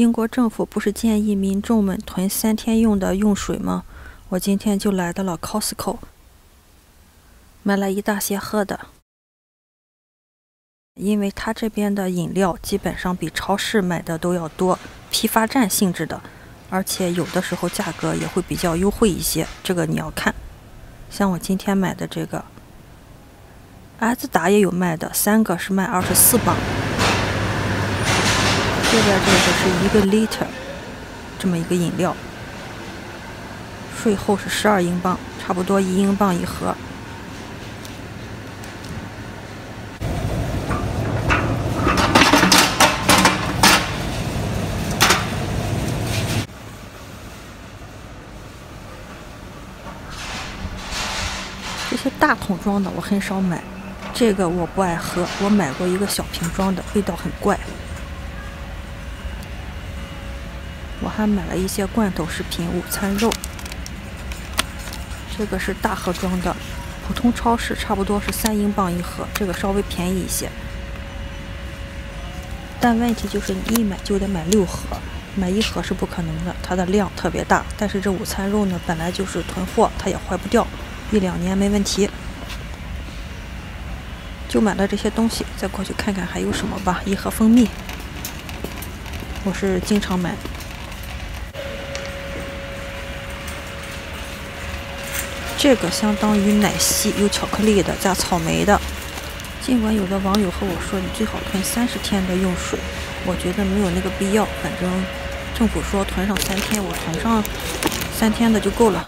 英国政府不是建议民众们囤三天用的用水吗？我今天就来到了 Costco，买了一大些喝的。因为他这边的饮料基本上比超市买的都要多，批发站性质的，而且有的时候价格也会比较优惠一些。这个你要看，像我今天买的这个，阿兹达也有卖的，三个是卖二十四磅。这边这个是一个 liter，这么一个饮料，税后是十二英镑，差不多一英镑一盒。这些大桶装的我很少买，这个我不爱喝，我买过一个小瓶装的，味道很怪。我还买了一些罐头食品、午餐肉。这个是大盒装的，普通超市差不多是三英镑一盒，这个稍微便宜一些。但问题就是你一买就得买六盒，买一盒是不可能的，它的量特别大。但是这午餐肉呢，本来就是囤货，它也坏不掉，一两年没问题。就买了这些东西，再过去看看还有什么吧。一盒蜂蜜，我是经常买。这个相当于奶昔，有巧克力的，加草莓的。尽管有的网友和我说，你最好囤三十天的用水，我觉得没有那个必要。反正政府说囤上三天，我囤上三天的就够了。